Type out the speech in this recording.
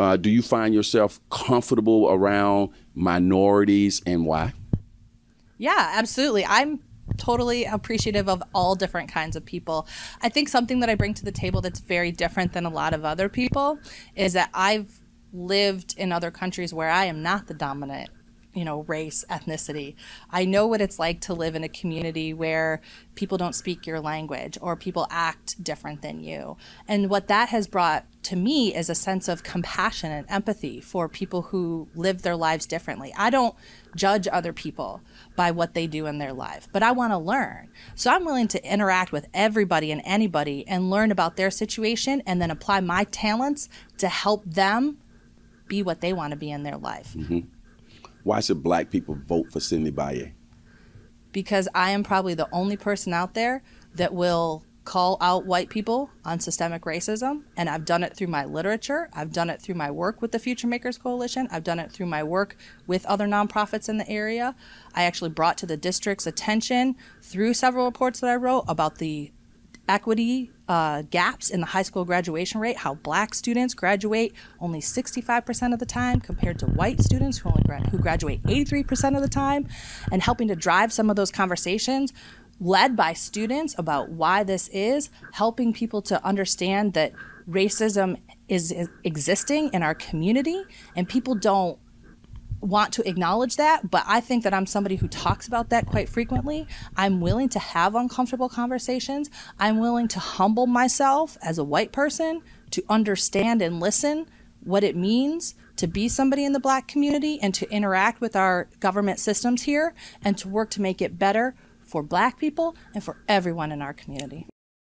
Uh, do you find yourself comfortable around minorities and why? Yeah, absolutely. I'm totally appreciative of all different kinds of people. I think something that I bring to the table that's very different than a lot of other people is that I've lived in other countries where I am not the dominant you know, race, ethnicity. I know what it's like to live in a community where people don't speak your language or people act different than you. And what that has brought to me is a sense of compassion and empathy for people who live their lives differently. I don't judge other people by what they do in their life, but I want to learn. So I'm willing to interact with everybody and anybody and learn about their situation and then apply my talents to help them be what they want to be in their life. Mm-hmm. Why should black people vote for Cindy Banyai? Because I am probably the only person out there that will call out white people on systemic racism. And I've done it through my literature. I've done it through my work with the Future Makers Coalition. I've done it through my work with other nonprofits in the area. I actually brought to the district's attention through several reports that I wrote about the equity uh, gaps in the high school graduation rate, how black students graduate only 65% of the time compared to white students who only gra- who graduate 83% of the time, and helping to drive some of those conversations led by students about why this is, helping people to understand that racism is, is existing in our community and people don't want to acknowledge that, but I think that I'm somebody who talks about that quite frequently. I'm willing to have uncomfortable conversations. I'm willing to humble myself as a white person to understand and listen what it means to be somebody in the black community and to interact with our government systems here and to work to make it better for black people and for everyone in our community.